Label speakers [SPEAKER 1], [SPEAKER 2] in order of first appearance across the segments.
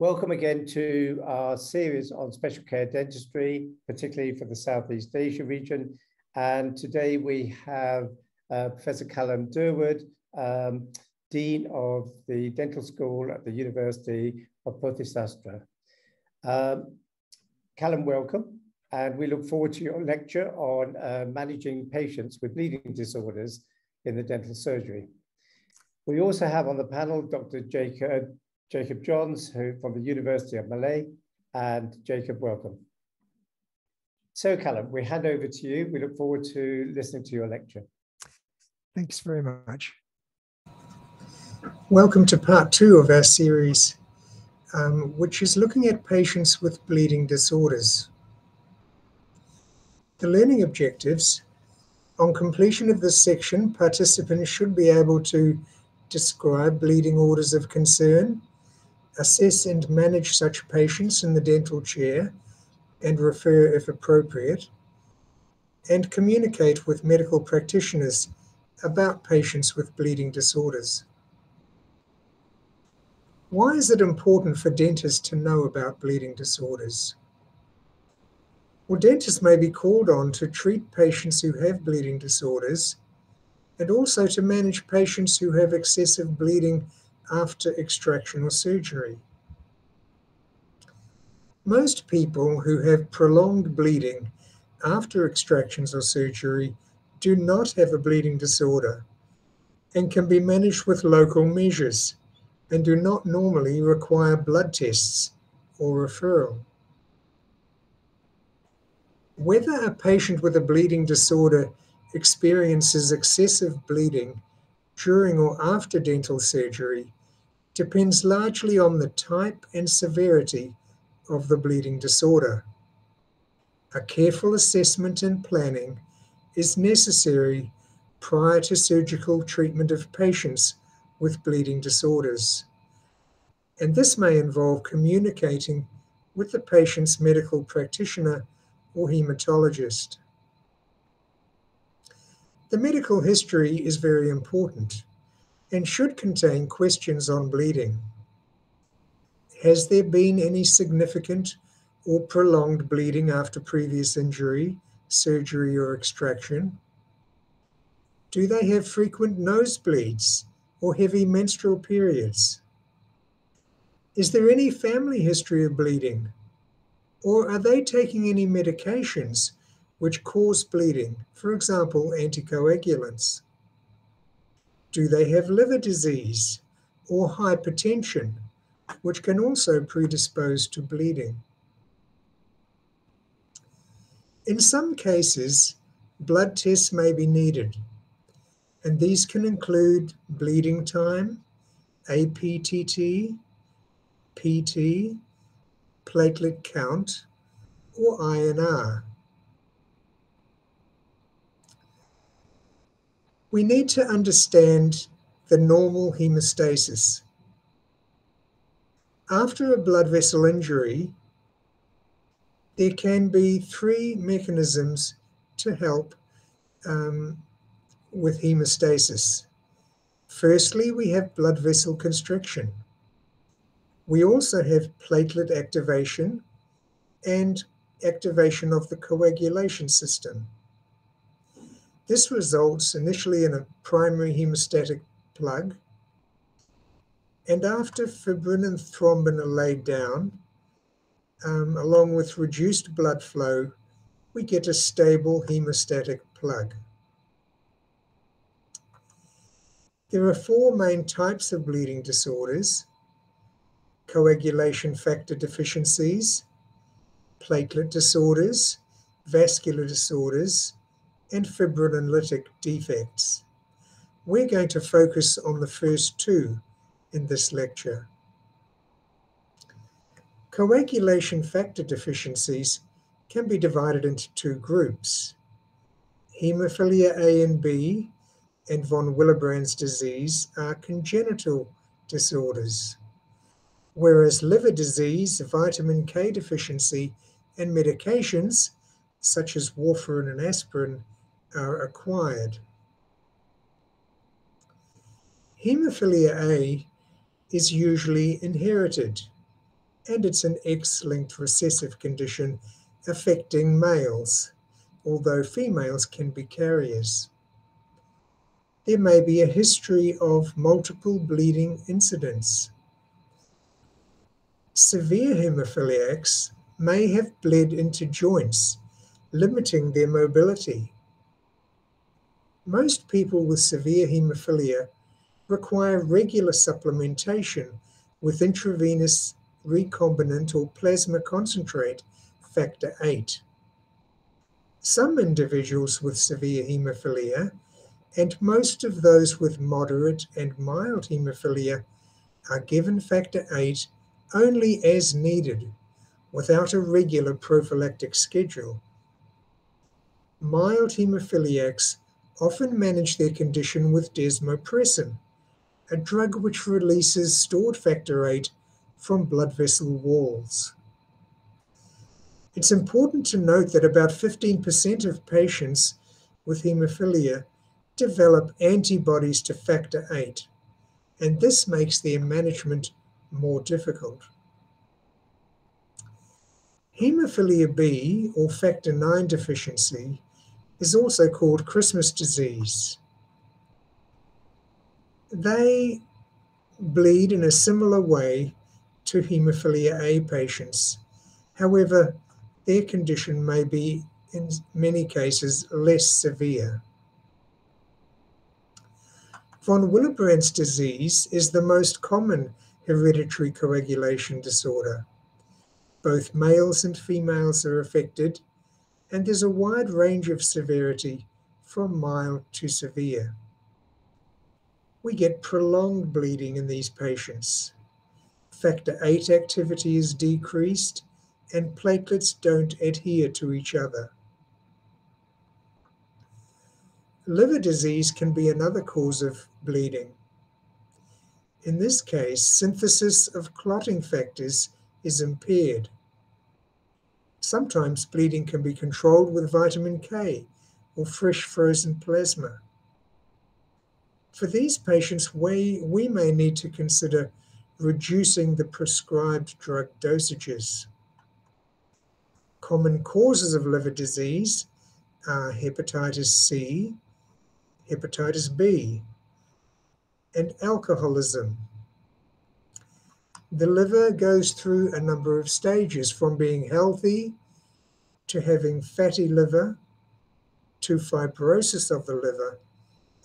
[SPEAKER 1] Welcome again to our series on special care dentistry, particularly for the Southeast Asia region. And today we have uh, Professor Callum Durward, um, Dean of the Dental School at the University of Puthisastra. Um, Callum, welcome. And we look forward to your lecture on uh, managing patients with bleeding disorders in the dental surgery. We also have on the panel Dr. Jacob, Jacob Johns who, from the University of Malay. And Jacob, welcome. So Callum, we hand over to you. We look forward to listening to your lecture.
[SPEAKER 2] Thanks very much.
[SPEAKER 3] Welcome to part two of our series, um, which is looking at patients with bleeding disorders. The learning objectives. On completion of this section, participants should be able to describe bleeding orders of concern, assess and manage such patients in the dental chair, and refer if appropriate, and communicate with medical practitioners about patients with bleeding disorders. Why is it important for dentists to know about bleeding disorders? Well, dentists may be called on to treat patients who have bleeding disorders and also to manage patients who have excessive bleeding after extraction or surgery. Most people who have prolonged bleeding after extractions or surgery do not have a bleeding disorder and can be managed with local measures and do not normally require blood tests or referral. Whether a patient with a bleeding disorder experiences excessive bleeding during or after dental surgery depends largely on the type and severity of the bleeding disorder. A careful assessment and planning is necessary prior to surgical treatment of patients with bleeding disorders. And this may involve communicating with the patient's medical practitioner or hematologist. The medical history is very important and should contain questions on bleeding. Has there been any significant or prolonged bleeding after previous injury, surgery, or extraction? Do they have frequent nosebleeds or heavy menstrual periods? Is there any family history of bleeding? Or are they taking any medications which cause bleeding, for example, anticoagulants? Do they have liver disease or hypertension, which can also predispose to bleeding? In some cases, blood tests may be needed, and these can include bleeding time, APTT, PT, platelet count, or INR. We need to understand the normal hemostasis. After a blood vessel injury, there can be three mechanisms to help um, with hemostasis. Firstly, we have blood vessel constriction. We also have platelet activation and activation of the coagulation system. This results initially in a primary hemostatic plug, and after fibrin and thrombin are laid down, um, along with reduced blood flow, we get a stable hemostatic plug. There are four main types of bleeding disorders coagulation factor deficiencies, platelet disorders, vascular disorders, and fibrinolytic defects. We're going to focus on the first two in this lecture. Coagulation factor deficiencies can be divided into two groups. Hemophilia A and B and von Willebrand's disease are congenital disorders, whereas liver disease, vitamin K deficiency, and medications such as warfarin and aspirin are acquired. Hemophilia A is usually inherited and it's an X-linked recessive condition affecting males, although females can be carriers. There may be a history of multiple bleeding incidents. Severe hemophiliacs may have bled into joints, limiting their mobility. Most people with severe hemophilia require regular supplementation with intravenous recombinant or plasma concentrate factor VIII. Some individuals with severe hemophilia and most of those with moderate and mild hemophilia are given factor VIII only as needed without a regular prophylactic schedule. Mild hemophiliacs often manage their condition with desmopressin, a drug which releases stored factor VIII from blood vessel walls. It's important to note that about 15% of patients with hemophilia develop antibodies to factor VIII, and this makes their management more difficult. Hemophilia B, or factor IX deficiency, is also called Christmas disease. They bleed in a similar way to hemophilia A patients. However, their condition may be, in many cases, less severe. Von Willebrand's disease is the most common hereditary coagulation disorder. Both males and females are affected, and there's a wide range of severity from mild to severe. We get prolonged bleeding in these patients. Factor VIII activity is decreased, and platelets don't adhere to each other. Liver disease can be another cause of bleeding. In this case, synthesis of clotting factors is impaired. Sometimes bleeding can be controlled with vitamin K or fresh frozen plasma. For these patients, we, we may need to consider reducing the prescribed drug dosages. Common causes of liver disease are hepatitis C, hepatitis B, and alcoholism. The liver goes through a number of stages from being healthy to having fatty liver to fibrosis of the liver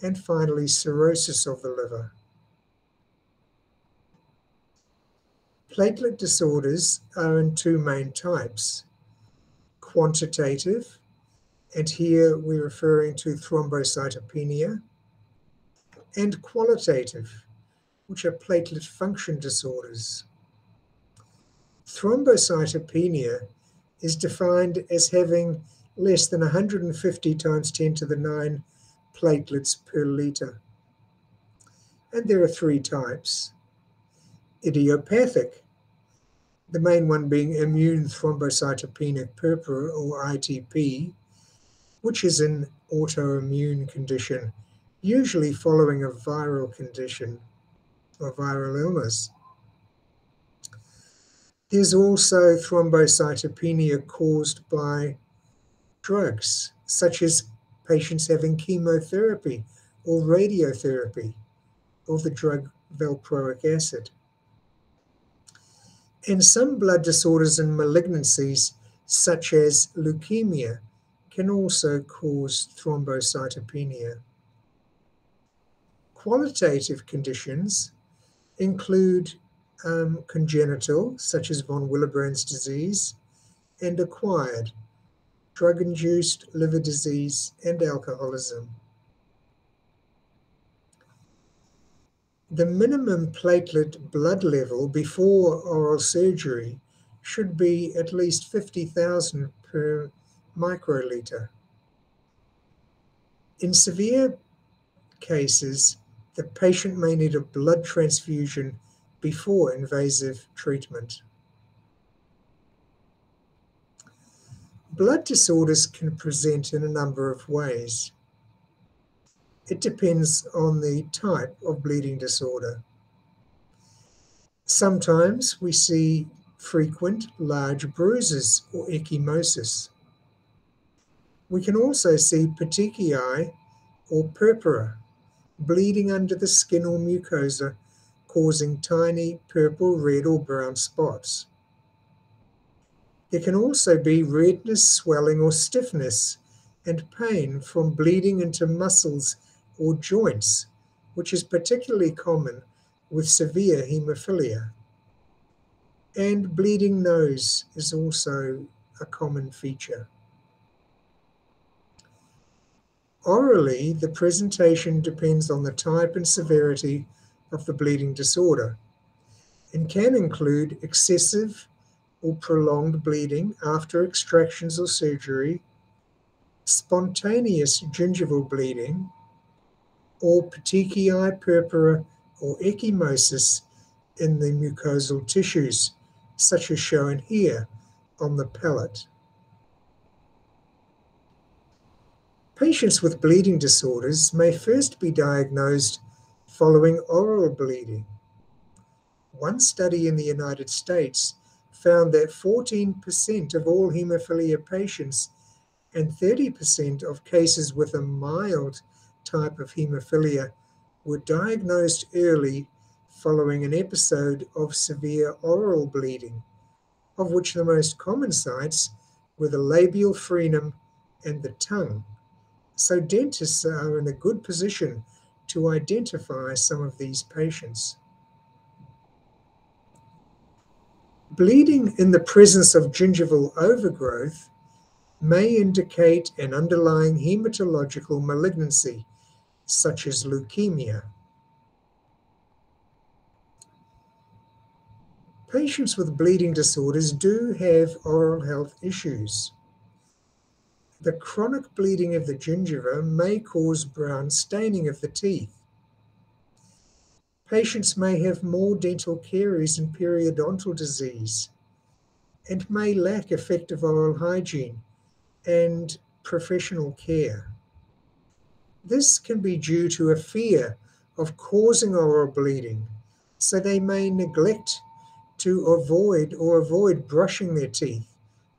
[SPEAKER 3] and finally cirrhosis of the liver. Platelet disorders are in two main types quantitative, and here we're referring to thrombocytopenia, and qualitative, which are platelet function disorders. Thrombocytopenia is defined as having less than 150 times 10 to the 9 platelets per liter. And there are three types. Idiopathic, the main one being immune thrombocytopenic purpura or ITP, which is an autoimmune condition usually following a viral condition or viral illness. There's also thrombocytopenia caused by drugs, such as patients having chemotherapy or radiotherapy, or the drug valproic acid. And some blood disorders and malignancies, such as leukemia, can also cause thrombocytopenia. Qualitative conditions include um, congenital, such as von Willebrand's disease, and acquired, drug induced liver disease and alcoholism. The minimum platelet blood level before oral surgery should be at least 50,000 per microliter. In severe cases, the patient may need a blood transfusion before invasive treatment. Blood disorders can present in a number of ways. It depends on the type of bleeding disorder. Sometimes we see frequent large bruises or ecchymosis. We can also see petechiae or purpura, bleeding under the skin or mucosa, causing tiny purple, red, or brown spots. There can also be redness, swelling, or stiffness and pain from bleeding into muscles or joints, which is particularly common with severe hemophilia. And bleeding nose is also a common feature. Orally, the presentation depends on the type and severity of the bleeding disorder and can include excessive or prolonged bleeding after extractions or surgery, spontaneous gingival bleeding, or petechiae purpura or ecchymosis in the mucosal tissues, such as shown here on the palate. Patients with bleeding disorders may first be diagnosed following oral bleeding. One study in the United States found that 14% of all hemophilia patients and 30% of cases with a mild type of hemophilia were diagnosed early following an episode of severe oral bleeding, of which the most common sites were the labial frenum and the tongue. So dentists are in a good position to identify some of these patients. Bleeding in the presence of gingival overgrowth may indicate an underlying hematological malignancy, such as leukemia. Patients with bleeding disorders do have oral health issues. The chronic bleeding of the gingiva may cause brown staining of the teeth. Patients may have more dental caries and periodontal disease and may lack effective oral hygiene and professional care. This can be due to a fear of causing oral bleeding, so they may neglect to avoid or avoid brushing their teeth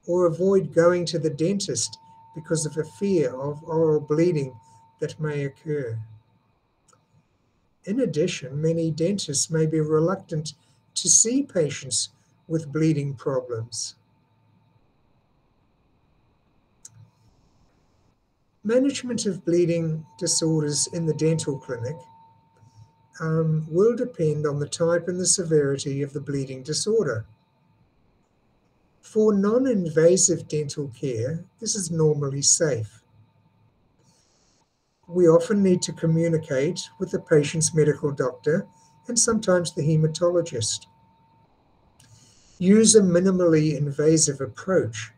[SPEAKER 3] or avoid going to the dentist because of a fear of oral bleeding that may occur. In addition, many dentists may be reluctant to see patients with bleeding problems. Management of bleeding disorders in the dental clinic um, will depend on the type and the severity of the bleeding disorder. For non invasive dental care, this is normally safe. We often need to communicate with the patient's medical doctor and sometimes the hematologist. Use a minimally invasive approach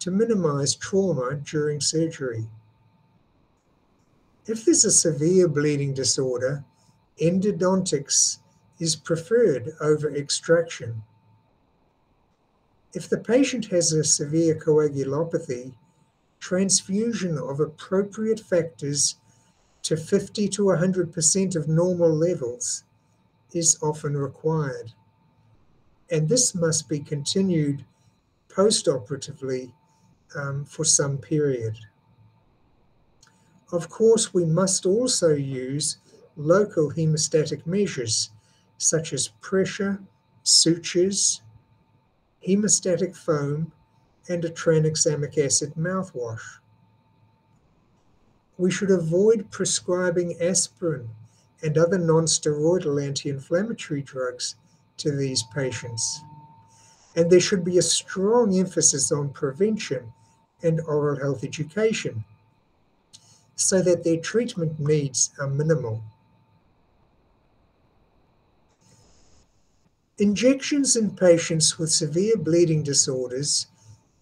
[SPEAKER 3] to minimize trauma during surgery. If there's a severe bleeding disorder, endodontics is preferred over extraction. If the patient has a severe coagulopathy, transfusion of appropriate factors to 50 to 100% of normal levels is often required. And this must be continued postoperatively um, for some period. Of course, we must also use local hemostatic measures such as pressure, sutures, hemostatic foam, and a tranexamic acid mouthwash. We should avoid prescribing aspirin and other non-steroidal anti-inflammatory drugs to these patients. And there should be a strong emphasis on prevention and oral health education so that their treatment needs are minimal. Injections in patients with severe bleeding disorders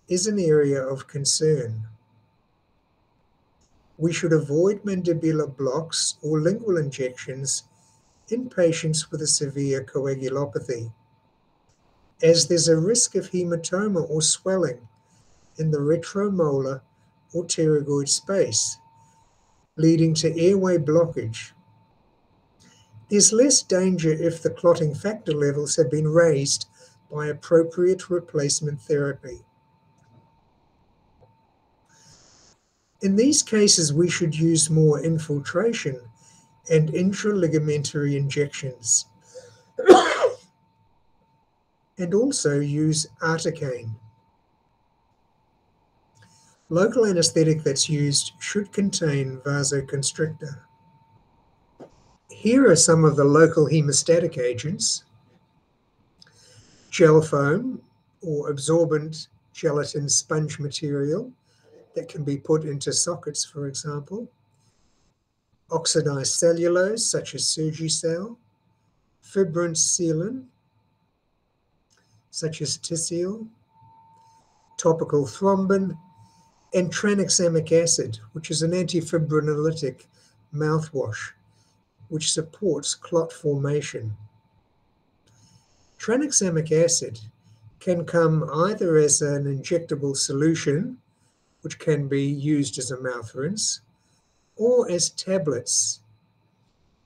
[SPEAKER 3] is an area of concern. We should avoid mandibular blocks or lingual injections in patients with a severe coagulopathy, as there's a risk of hematoma or swelling in the retromolar or pterygoid space, leading to airway blockage there's less danger if the clotting factor levels have been raised by appropriate replacement therapy. In these cases, we should use more infiltration and intraligamentary injections, and also use articaine. Local anesthetic that's used should contain vasoconstrictor. Here are some of the local hemostatic agents. Gel foam or absorbent gelatin sponge material that can be put into sockets, for example. Oxidized cellulose, such as Surgicel. Fibrin sealant, such as Tisseel. Topical thrombin, and tranexamic acid, which is an antifibrinolytic mouthwash, which supports clot formation. Tranexamic acid can come either as an injectable solution, which can be used as a mouth rinse, or as tablets.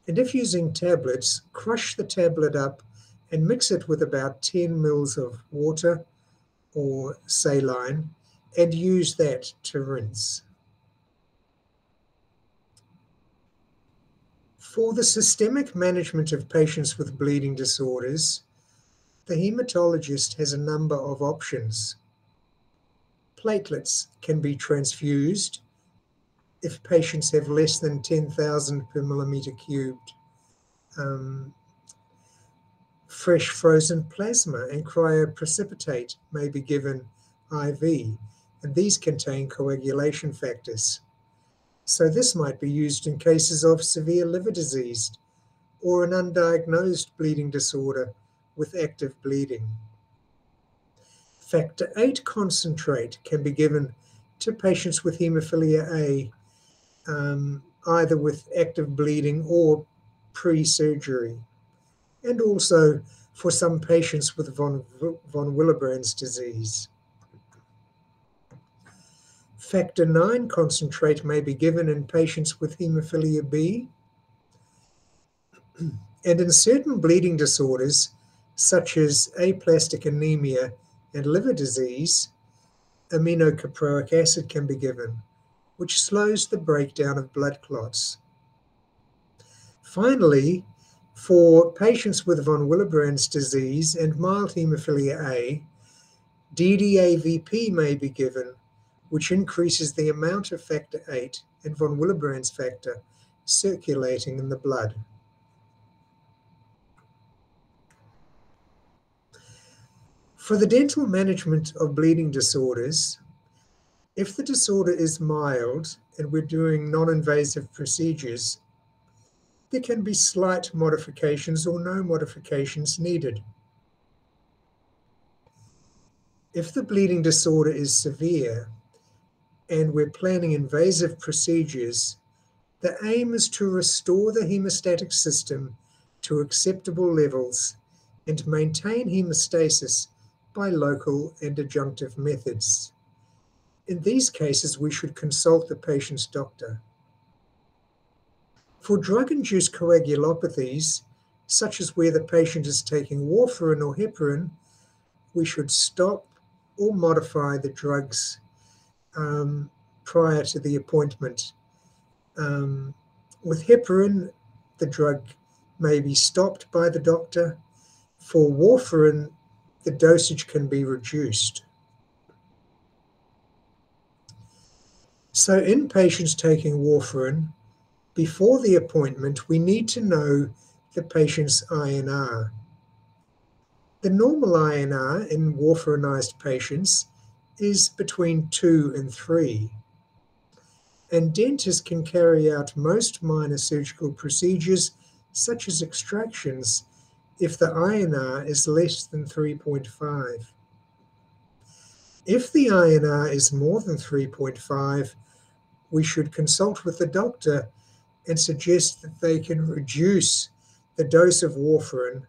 [SPEAKER 3] And if using tablets, crush the tablet up and mix it with about 10 mils of water or saline and use that to rinse. For the systemic management of patients with bleeding disorders, the hematologist has a number of options. Platelets can be transfused if patients have less than 10,000 per millimeter cubed. Um, fresh frozen plasma and cryoprecipitate may be given IV and these contain coagulation factors. So, this might be used in cases of severe liver disease or an undiagnosed bleeding disorder with active bleeding. Factor VIII concentrate can be given to patients with haemophilia A, um, either with active bleeding or pre surgery, and also for some patients with von, von Willebrand's disease. Factor IX concentrate may be given in patients with hemophilia B. And in certain bleeding disorders, such as aplastic anemia and liver disease, aminocaproic acid can be given, which slows the breakdown of blood clots. Finally, for patients with von Willebrand's disease and mild hemophilia A, DDAVP may be given which increases the amount of factor VIII and von Willebrand's factor circulating in the blood. For the dental management of bleeding disorders, if the disorder is mild and we're doing non invasive procedures, there can be slight modifications or no modifications needed. If the bleeding disorder is severe, and we're planning invasive procedures, the aim is to restore the hemostatic system to acceptable levels and maintain hemostasis by local and adjunctive methods. In these cases, we should consult the patient's doctor. For drug induced coagulopathies, such as where the patient is taking warfarin or heparin, we should stop or modify the drugs um, prior to the appointment. Um, with heparin, the drug may be stopped by the doctor. For warfarin, the dosage can be reduced. So, in patients taking warfarin, before the appointment, we need to know the patient's INR. The normal INR in warfarinized patients is between two and three. And dentists can carry out most minor surgical procedures, such as extractions, if the INR is less than 3.5. If the INR is more than 3.5, we should consult with the doctor and suggest that they can reduce the dose of warfarin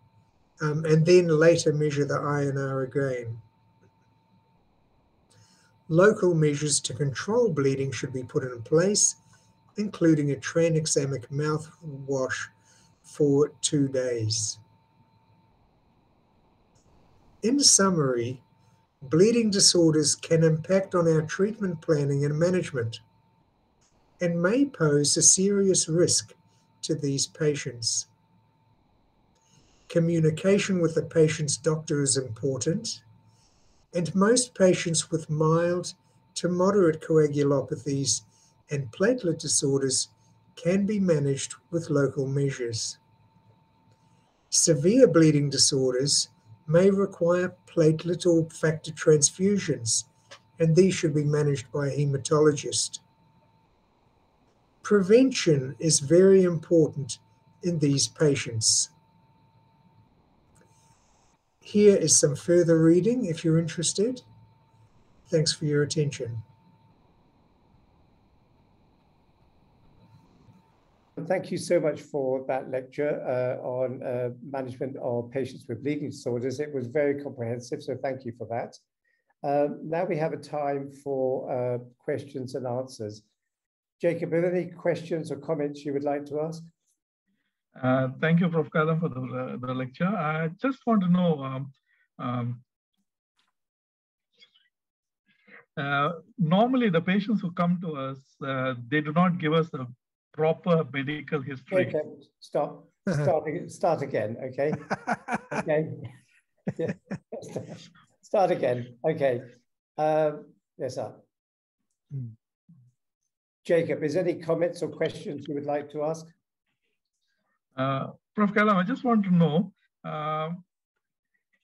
[SPEAKER 3] um, and then later measure the INR again. Local measures to control bleeding should be put in place, including a tranexamic mouthwash for two days.
[SPEAKER 4] In summary, bleeding disorders can impact on our treatment planning and management and may pose a serious risk to these patients. Communication with the patient's doctor is important, and most patients with mild to moderate coagulopathies and platelet disorders can be managed with local measures. Severe bleeding disorders may require platelet or factor transfusions, and these should be managed by a hematologist. Prevention is very important in these patients. Here is some further reading if you're interested. Thanks for your attention.
[SPEAKER 1] Thank you so much for that lecture uh, on uh, management of patients with bleeding disorders. It was very comprehensive, so thank you for that. Um, now we have a time for uh, questions and answers. Jacob, are there any questions or comments you would like to ask?
[SPEAKER 5] Uh, thank you, Prof. Callum, for the, uh, the lecture. I just want to know, um, um, uh, normally the patients who come to us, they do not give us a proper medical history.
[SPEAKER 1] Okay, stop. Start, start again, okay? okay. start again. Okay. Um, yes, sir. Hmm. Jacob, is there any comments or questions you would like to ask?
[SPEAKER 5] Uh, Prof. Callum, I just want to know, uh,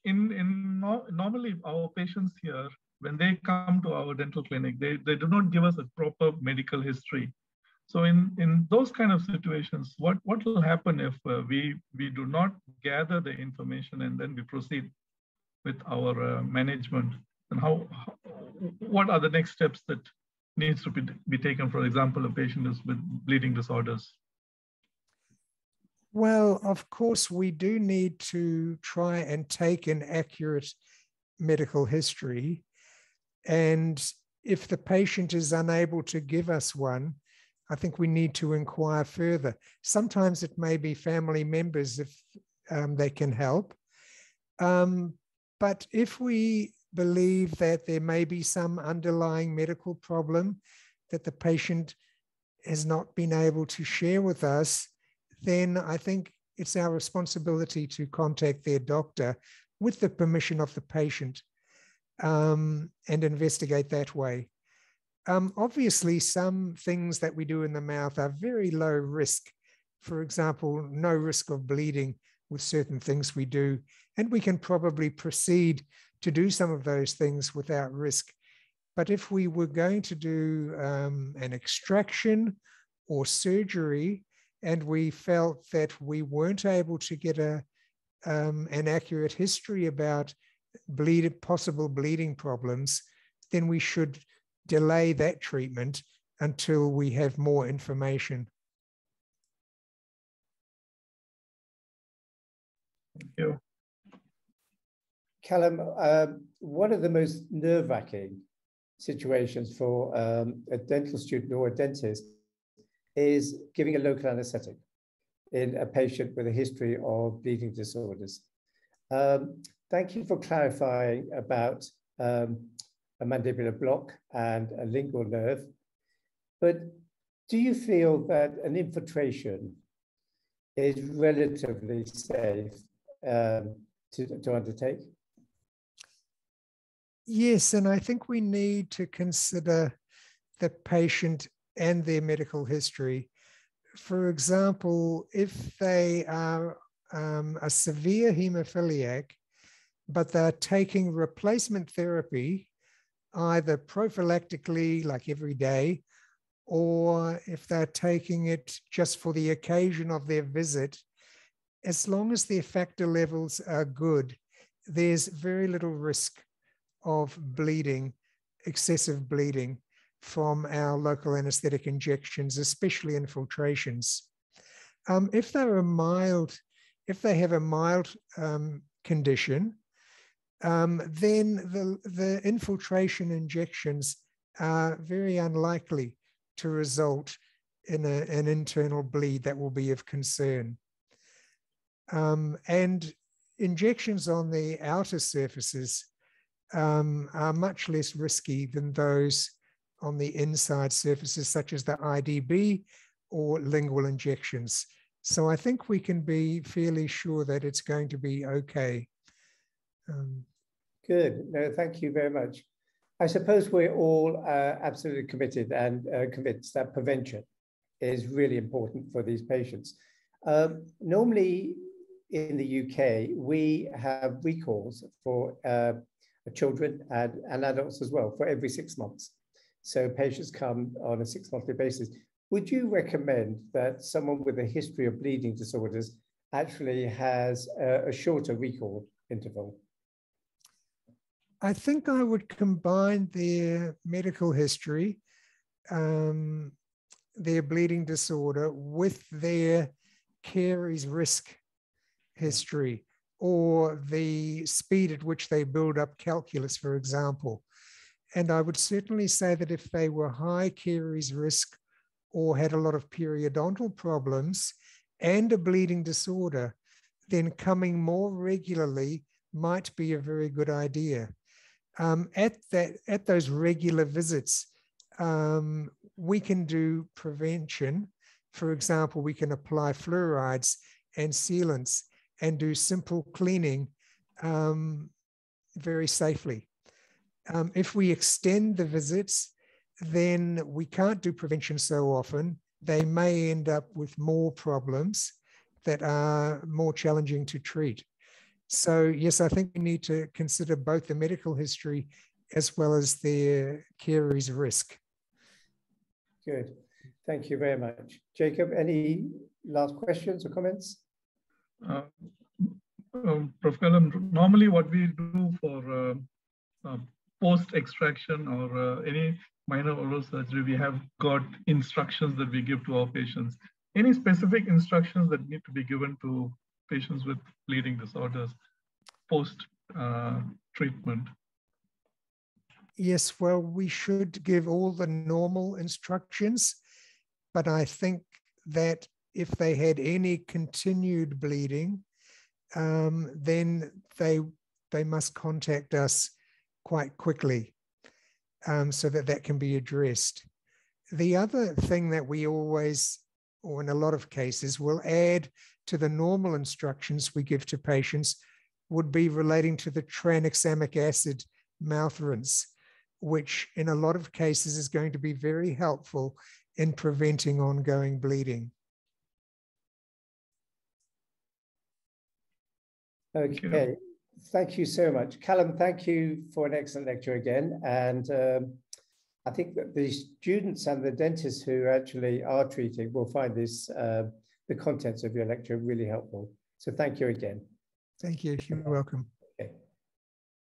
[SPEAKER 5] in, in no, normally our patients here, when they come to our dental clinic, they, they do not give us a proper medical history. So in, in those kind of situations, what, what will happen if uh, we, we do not gather the information and then we proceed with our uh, management? And how, how, what are the next steps that needs to be, be taken, for example, a patient is with bleeding disorders?
[SPEAKER 3] Well, of course, we do need to try and take an accurate medical history. And if the patient is unable to give us one, I think we need to inquire further. Sometimes it may be family members if um, they can help. Um, but if we believe that there may be some underlying medical problem that the patient has not been able to share with us, then I think it's our responsibility to contact their doctor with the permission of the patient um, and investigate that way. Um, obviously, some things that we do in the mouth are very low risk. For example, no risk of bleeding with certain things we do. And we can probably proceed to do some of those things without risk. But if we were going to do um, an extraction or surgery, and we felt that we weren't able to get a, um, an accurate history about bleed, possible bleeding problems, then we should delay that treatment until we have more information.
[SPEAKER 5] Thank you.
[SPEAKER 1] Callum, uh, one of the most nerve-wracking situations for um, a dental student or a dentist is giving a local anesthetic in a patient with a history of bleeding disorders. Um, thank you for clarifying about um, a mandibular block and a lingual nerve. But do you feel that an infiltration is relatively safe um, to, to undertake?
[SPEAKER 3] Yes, and I think we need to consider the patient and their medical history. For example, if they are um, a severe hemophiliac, but they're taking replacement therapy either prophylactically, like every day, or if they're taking it just for the occasion of their visit, as long as their factor levels are good, there's very little risk of bleeding, excessive bleeding from our local anesthetic injections, especially infiltrations. Um, if they're mild, if they have a mild um, condition, um, then the, the infiltration injections are very unlikely to result in a, an internal bleed that will be of concern. Um, and injections on the outer surfaces um, are much less risky than those on the inside surfaces, such as the IDB or lingual injections. So I think we can be fairly sure that it's going to be okay.
[SPEAKER 1] Um, Good. No, thank you very much. I suppose we're all uh, absolutely committed and uh, convinced that prevention is really important for these patients. Um, normally in the UK, we have recalls for uh, children and, and adults as well for every six months. So patients come on a six monthly basis. Would you recommend that someone with a history of bleeding disorders actually has a, a shorter recall interval?
[SPEAKER 3] I think I would combine their medical history, um, their bleeding disorder, with their caries risk history or the speed at which they build up calculus, for example. And I would certainly say that if they were high caries risk or had a lot of periodontal problems and a bleeding disorder, then coming more regularly might be a very good idea. Um, at that, at those regular visits, um, we can do prevention. For example, we can apply fluorides and sealants and do simple cleaning um, very safely. Um, if we extend the visits, then we can't do prevention so often. They may end up with more problems that are more challenging to treat. So, yes, I think we need to consider both the medical history as well as their caries risk.
[SPEAKER 1] Good. Thank you very much. Jacob, any last questions or comments? Uh,
[SPEAKER 5] um, Prof. Callum, normally what we do for uh, uh, post extraction or uh, any minor oral surgery, we have got instructions that we give to our patients. Any specific instructions that need to be given to patients with bleeding disorders post uh, treatment?
[SPEAKER 3] Yes, well, we should give all the normal instructions, but I think that if they had any continued bleeding, um, then they they must contact us quite quickly um, so that that can be addressed. The other thing that we always, or in a lot of cases, will add to the normal instructions we give to patients would be relating to the tranexamic acid mouth rinse, which in a lot of cases is going to be very helpful in preventing ongoing bleeding.
[SPEAKER 1] Okay, thank you so much. Callum, thank you for an excellent lecture again. And um, I think that the students and the dentists who actually are treating will find this, uh, the contents of your lecture really helpful. So thank you again.
[SPEAKER 3] Thank you. You're welcome.